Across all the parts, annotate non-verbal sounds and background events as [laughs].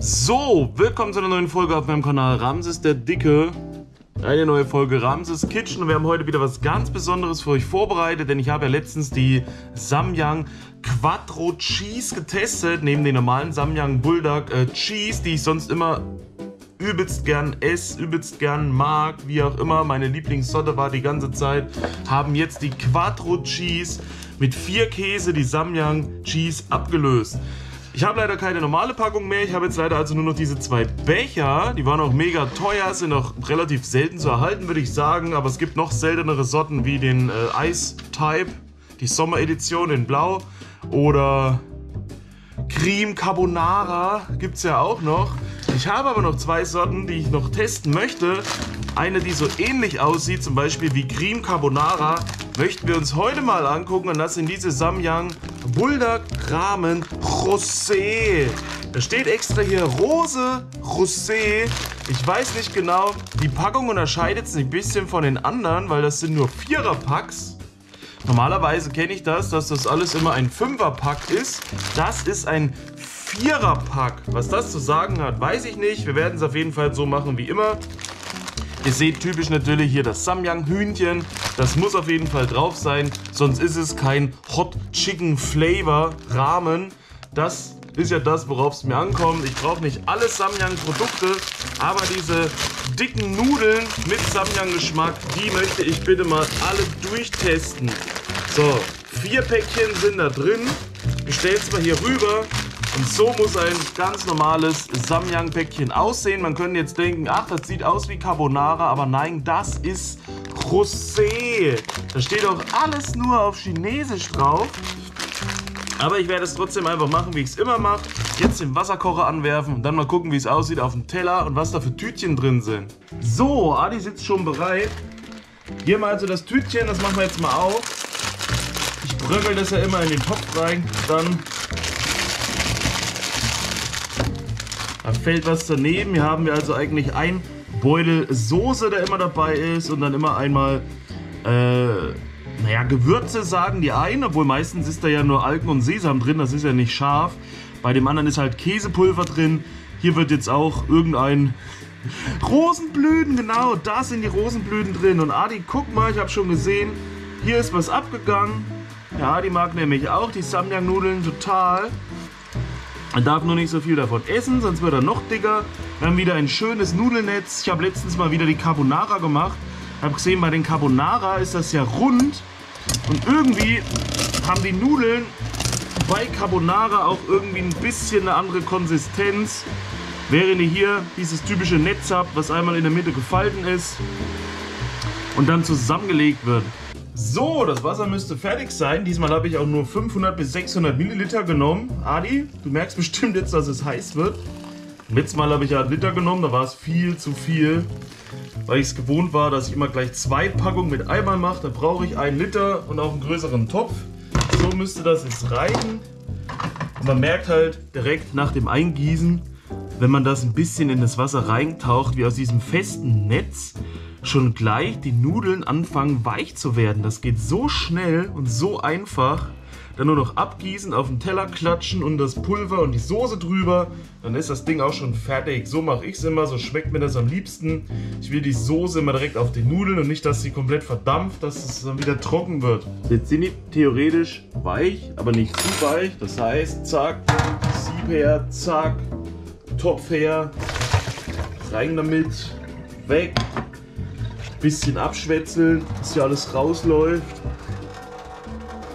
So, willkommen zu einer neuen Folge auf meinem Kanal Ramses der Dicke. Eine neue Folge Ramses Kitchen und wir haben heute wieder was ganz Besonderes für euch vorbereitet, denn ich habe ja letztens die Samyang Quattro Cheese getestet, neben den normalen Samyang Bulldog äh, Cheese, die ich sonst immer übelst gern esse, übelst gern mag, wie auch immer. Meine Lieblingssorte war die ganze Zeit. Haben jetzt die Quattro Cheese mit vier Käse, die Samyang Cheese, abgelöst. Ich habe leider keine normale Packung mehr. Ich habe jetzt leider also nur noch diese zwei Becher. Die waren auch mega teuer, sind auch relativ selten zu erhalten, würde ich sagen. Aber es gibt noch seltenere Sorten wie den äh, Ice Type, die Sommeredition in Blau. Oder Cream Carbonara gibt es ja auch noch. Ich habe aber noch zwei Sorten, die ich noch testen möchte. Eine, die so ähnlich aussieht, zum Beispiel wie Cream Carbonara, möchten wir uns heute mal angucken. Und das sind diese Samyang Bulldog Ramen Rosé. Da steht extra hier Rose Rosé. Ich weiß nicht genau, die Packung unterscheidet sich ein bisschen von den anderen, weil das sind nur Vierer-Packs. Normalerweise kenne ich das, dass das alles immer ein Fünfer-Pack ist. Das ist ein Vierer-Pack. Was das zu sagen hat, weiß ich nicht. Wir werden es auf jeden Fall so machen wie immer. Ihr seht typisch natürlich hier das Samyang Hühnchen. Das muss auf jeden Fall drauf sein, sonst ist es kein Hot Chicken Flavor Rahmen. Das ist ja das, worauf es mir ankommt. Ich brauche nicht alle Samyang-Produkte, aber diese dicken Nudeln mit Samyang-Geschmack, die möchte ich bitte mal alle durchtesten. So, vier Päckchen sind da drin. Ich stelle es mal hier rüber. Und so muss ein ganz normales Samyang-Päckchen aussehen. Man könnte jetzt denken, ach, das sieht aus wie Carbonara, aber nein, das ist Rosé. Da steht auch alles nur auf Chinesisch drauf. Aber ich werde es trotzdem einfach machen, wie ich es immer mache. Jetzt den Wasserkocher anwerfen und dann mal gucken, wie es aussieht auf dem Teller und was da für Tütchen drin sind. So, Adi sitzt schon bereit. Hier mal also das Tütchen, das machen wir jetzt mal auf. Ich bröckel das ja immer in den Topf rein. Dann da fällt was daneben. Hier haben wir also eigentlich ein Beutel Soße, der immer dabei ist und dann immer einmal, äh, naja, Gewürze sagen die einen, obwohl meistens ist da ja nur Algen und Sesam drin, das ist ja nicht scharf. Bei dem anderen ist halt Käsepulver drin. Hier wird jetzt auch irgendein [laughs] Rosenblüten, genau, da sind die Rosenblüten drin. Und Adi, guck mal, ich habe schon gesehen, hier ist was abgegangen. Ja, Adi mag nämlich auch die Samyang-Nudeln total. Man darf nur nicht so viel davon essen, sonst wird er noch dicker. Wir haben wieder ein schönes Nudelnetz. Ich habe letztens mal wieder die Carbonara gemacht. Ich habe gesehen, bei den Carbonara ist das ja rund. Und irgendwie haben die Nudeln bei Carbonara auch irgendwie ein bisschen eine andere Konsistenz. Während ihr hier dieses typische Netz habt, was einmal in der Mitte gefalten ist und dann zusammengelegt wird. So, das Wasser müsste fertig sein. Diesmal habe ich auch nur 500 bis 600 Milliliter genommen. Adi, du merkst bestimmt jetzt, dass es heiß wird. Letztes Mal habe ich ja einen Liter genommen, da war es viel zu viel. Weil ich es gewohnt war, dass ich immer gleich zwei Packungen mit einmal mache. Da brauche ich einen Liter und auch einen größeren Topf. So müsste das jetzt reichen. Und man merkt halt direkt nach dem Eingießen, wenn man das ein bisschen in das Wasser reintaucht, wie aus diesem festen Netz, schon gleich die Nudeln anfangen weich zu werden. Das geht so schnell und so einfach. Dann nur noch abgießen, auf den Teller klatschen und das Pulver und die Soße drüber. Dann ist das Ding auch schon fertig. So mache ich es immer, so schmeckt mir das am liebsten. Ich will die Soße immer direkt auf die Nudeln und nicht, dass sie komplett verdampft, dass es dann wieder trocken wird. Jetzt sind die theoretisch weich, aber nicht zu weich. Das heißt, zack, Sieb her, zack, Topf her, rein damit, weg, bisschen abschwätzeln, dass hier alles rausläuft.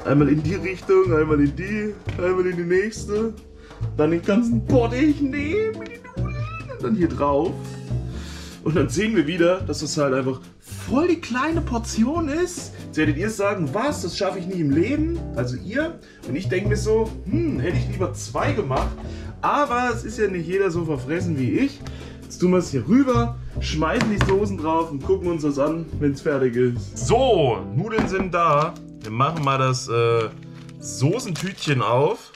Einmal in die Richtung, einmal in die, einmal in die nächste. Dann den ganzen Bottich nehmen, die Nudeln und dann hier drauf. Und dann sehen wir wieder, dass das halt einfach voll die kleine Portion ist. Jetzt werdet ihr sagen, was, das schaffe ich nie im Leben. Also ihr. Und ich denke mir so, hm, hätte ich lieber zwei gemacht. Aber es ist ja nicht jeder so verfressen wie ich. Jetzt tun wir es hier rüber, schmeißen die Soßen drauf und gucken uns das an, wenn es fertig ist. So, Nudeln sind da. Wir machen mal das äh, Soßentütchen auf.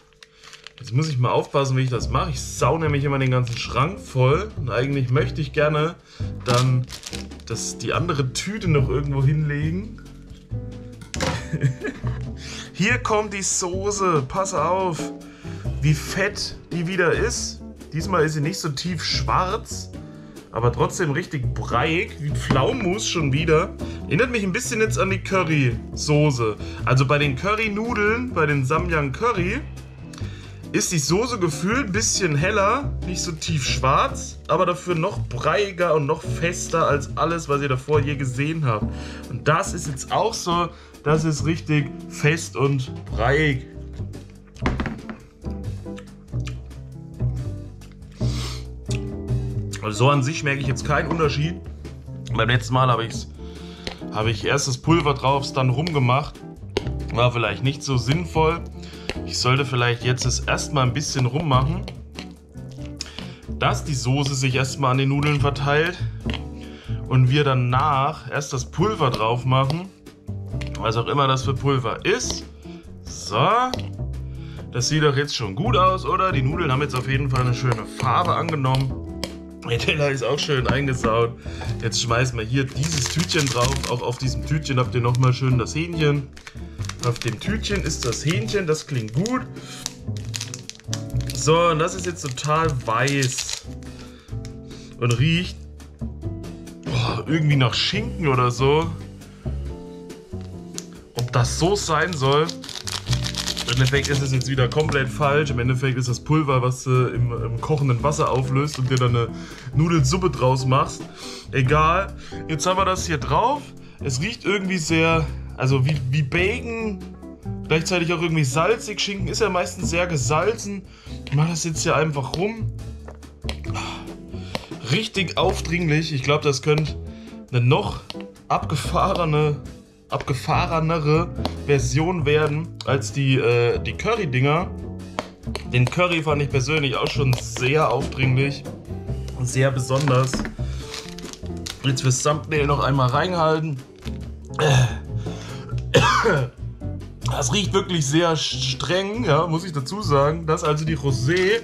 Jetzt muss ich mal aufpassen, wie ich das mache. Ich sau nämlich immer den ganzen Schrank voll. Und eigentlich möchte ich gerne dann das, die andere Tüte noch irgendwo hinlegen. [laughs] Hier kommt die Soße. Pass auf, wie fett die wieder ist. Diesmal ist sie nicht so tief schwarz, aber trotzdem richtig breiig, wie Pflaumenmus schon wieder. Erinnert mich ein bisschen jetzt an die Curry-Soße. Also bei den Curry-Nudeln, bei den Samyang Curry, ist die Soße gefühlt ein bisschen heller, nicht so tief schwarz, aber dafür noch breiiger und noch fester als alles, was ihr davor je gesehen habt. Und das ist jetzt auch so, das ist richtig fest und breiig. Also so an sich merke ich jetzt keinen Unterschied. Beim letzten Mal habe ich, hab ich erst das Pulver drauf, dann rumgemacht. War vielleicht nicht so sinnvoll. Ich sollte vielleicht jetzt es erstmal ein bisschen rummachen, dass die Soße sich erstmal an den Nudeln verteilt und wir danach erst das Pulver drauf machen, was auch immer das für Pulver ist. So, das sieht doch jetzt schon gut aus, oder? Die Nudeln haben jetzt auf jeden Fall eine schöne Farbe angenommen. Der Teller ist auch schön eingesaut. Jetzt schmeißen wir hier dieses Tütchen drauf. Auch auf diesem Tütchen habt ihr nochmal schön das Hähnchen. Auf dem Tütchen ist das Hähnchen, das klingt gut. So, und das ist jetzt total weiß. Und riecht oh, irgendwie nach Schinken oder so. Ob das so sein soll, im Endeffekt ist es jetzt wieder komplett falsch. Im Endeffekt ist das Pulver, was du im, im, kochenden Wasser auflöst und dir dann eine Nudelsuppe draus machst. Egal. Jetzt haben wir das hier drauf. Es riecht irgendwie sehr also wie, wie Bacon, gleichzeitig auch irgendwie salzig. Schinken ist ja meistens sehr gesalzen. Ich mache das jetzt hier einfach rum. Richtig aufdringlich. Ich glaube, das könnte eine noch abgefahrene, abgefahrenere Version werden als die, äh, die Curry-Dinger. Den Curry fand ich persönlich auch schon sehr aufdringlich und sehr besonders. Jetzt fürs Thumbnail noch einmal reinhalten. Das riecht wirklich sehr streng, ja, muss ich dazu sagen. Das ist also die Rosé.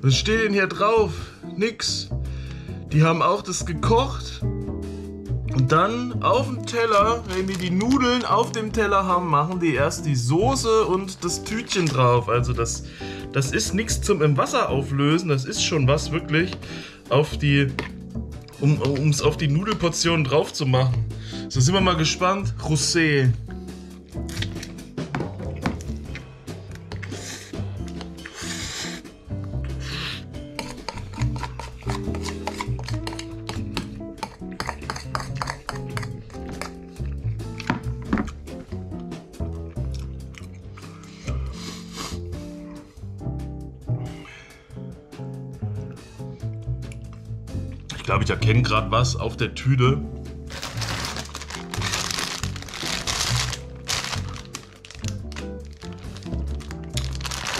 Was steht denn hier drauf? Nix. Die haben auch das gekocht. Und dann auf dem Teller, wenn die die Nudeln auf dem Teller haben, machen die erst die Soße und das Tütchen drauf. Also das, das ist nichts zum im Wasser auflösen. Das ist schon was wirklich auf die, um es auf die Nudelportion drauf zu machen. So sind wir mal gespannt. Rosé. Glaube, ich erkenne gerade was auf der Tüte.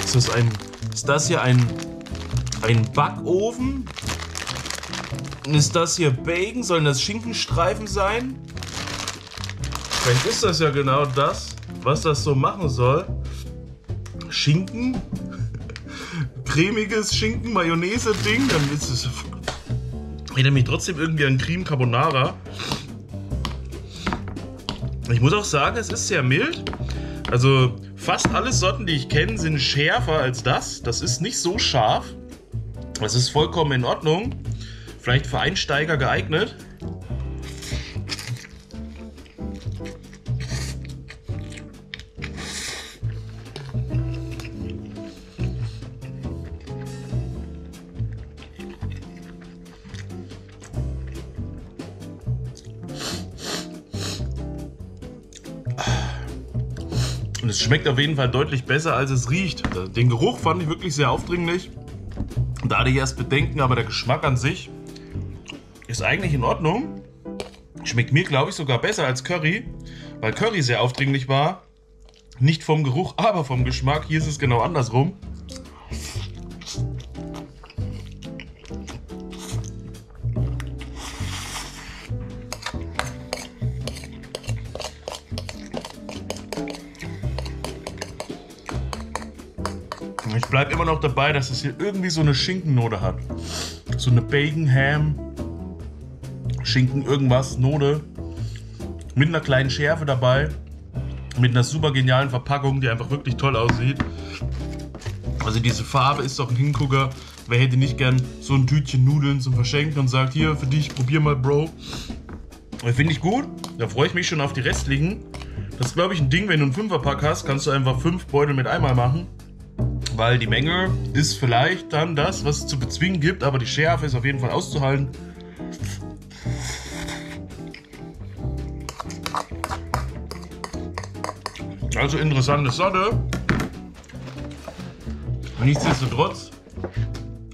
Ist das ein. Ist das hier ein. ein Backofen? Ist das hier Bacon? Sollen das Schinkenstreifen sein? Vielleicht ist das ja genau das, was das so machen soll. Schinken? [laughs] Cremiges Schinken-Mayonnaise-Ding? Dann ist es. Erinnert mich trotzdem irgendwie an Cream Carbonara. Ich muss auch sagen, es ist sehr mild. Also Fast alle Sorten, die ich kenne, sind schärfer als das. Das ist nicht so scharf. Das ist vollkommen in Ordnung. Vielleicht für Einsteiger geeignet. Und es schmeckt auf jeden Fall deutlich besser, als es riecht. Den Geruch fand ich wirklich sehr aufdringlich. Da hatte ich erst Bedenken, aber der Geschmack an sich ist eigentlich in Ordnung. Schmeckt mir, glaube ich, sogar besser als Curry, weil Curry sehr aufdringlich war. Nicht vom Geruch, [laughs] aber vom Geschmack. Hier ist es genau andersrum. Ich bleibe immer noch dabei, dass es hier irgendwie so eine Schinkennote hat. So eine Bacon, Ham, Schinken, irgendwas, Note. Mit einer kleinen Schärfe dabei. Mit einer super genialen Verpackung, die einfach wirklich toll aussieht. Also diese Farbe ist doch ein Hingucker. Wer hätte nicht gern so ein Tütchen Nudeln zum Verschenken und sagt, hier für dich, probier mal, Bro. Finde ich gut. Da freue ich mich schon auf die restlichen. Das ist, glaube ich, ein Ding, wenn du einen Fünferpack hast, kannst du einfach fünf Beutel mit einmal machen. Weil die Menge ist vielleicht dann das, was es zu bezwingen gibt, aber die Schärfe ist auf jeden Fall auszuhalten. Also interessante Sorte. Nichtsdestotrotz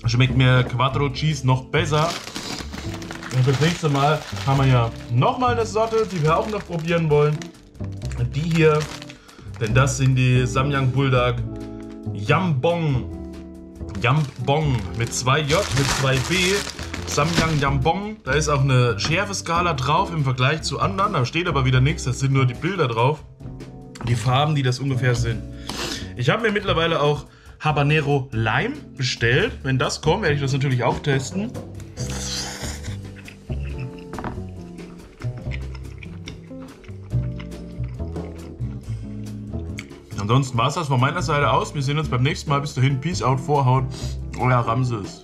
schmeckt mir Quattro Cheese noch besser. Und das nächste Mal haben wir ja nochmal eine Sorte, die wir auch noch probieren wollen. Die hier, denn das sind die Samyang Bulldog Yambong. Yambong mit 2 J, mit 2 B. Samyang Yambong. Da ist auch eine Schärfeskala drauf im Vergleich zu anderen. Da steht aber wieder nichts, das sind nur die Bilder drauf. Die Farben, die das ungefähr sind. Ich habe mir mittlerweile auch Habanero Lime bestellt. Wenn das kommt, werde ich das natürlich auch testen. Ansonsten war es das von meiner Seite aus. Wir sehen uns beim nächsten Mal. Bis dahin, Peace out, Vorhaut. Euer Ramses.